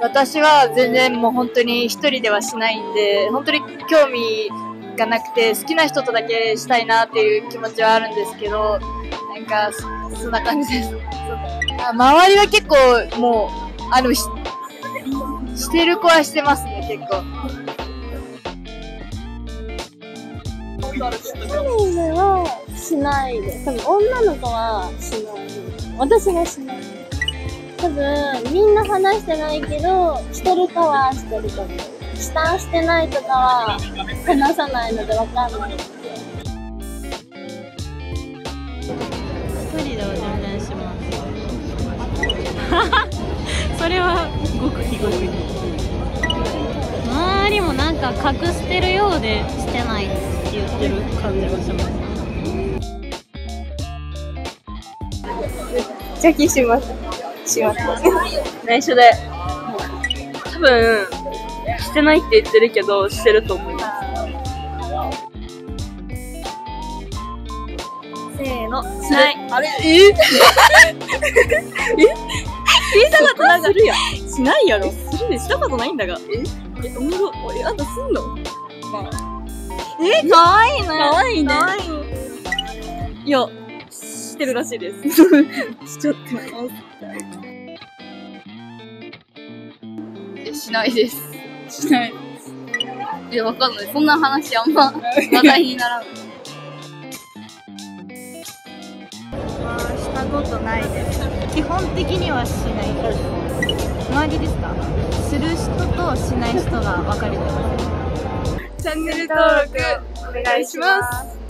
私は全然もう本当に一人ではしないんで、本当に興味がなくて、好きな人とだけしたいなっていう気持ちはあるんですけど、なんか、そんな感じです。周りは結構もう、あの、ししてる子はしてますね、結構。一人ではしないです。多分女の子はしない。私がしない。多分みんな話してないけど、してる子はしてると思う。下してないとかは話さないのでわかんない。一人では全然しますそれはごく非ごく周りもなんか隠してるようでしてないって言ってる感じがしますチャキします。します。内緒で。多分、してないって言ってるけど、してると思います。せーの、しない。あれ？え？え？え？聞いたことなんかするやん。しないやろ。するでしたことないんだが。え？え、おもろ。え、あんたすんの？え？かわいいね。かわいいね。かわいい。いや、してるらしいです。しちゃってます。しないです。しない。いや、わかんない。そんな話あんま話題にならない。したことないです基本的にはしないです周りですか？する人としない人が分かれてますチャンネル登録お願いします。